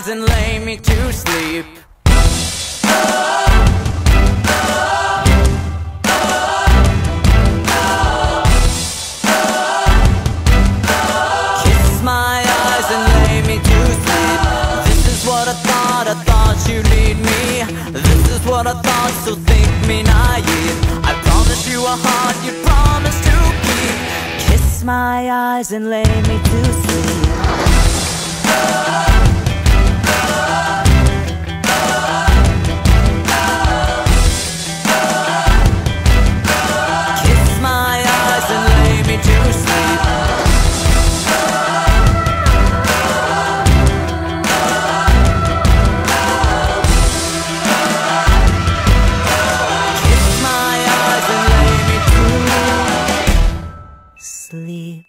eyes and lay me to sleep. Kiss my eyes and lay me to sleep. This is what I thought, I thought you'd lead me. This is what I thought, so think me naive. I promise you a heart you promise to keep. Kiss my eyes and lay me to sleep. Sleep.